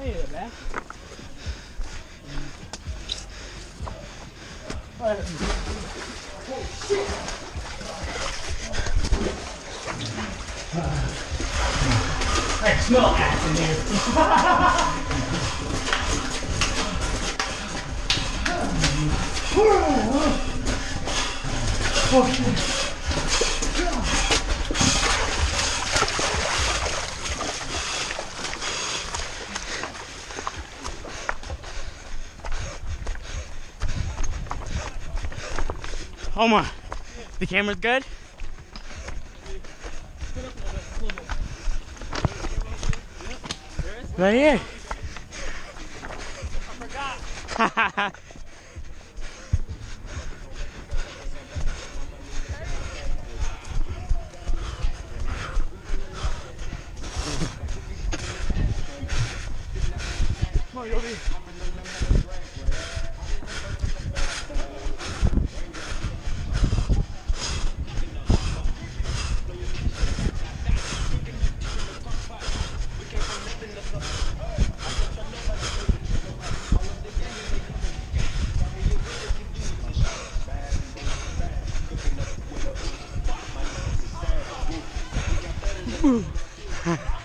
I smell ass in here. Oh my, the camera's good? Right here. Woo.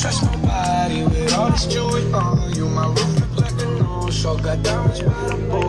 trust nobody with all this jewelry on. You my roof. Got diamonds by the.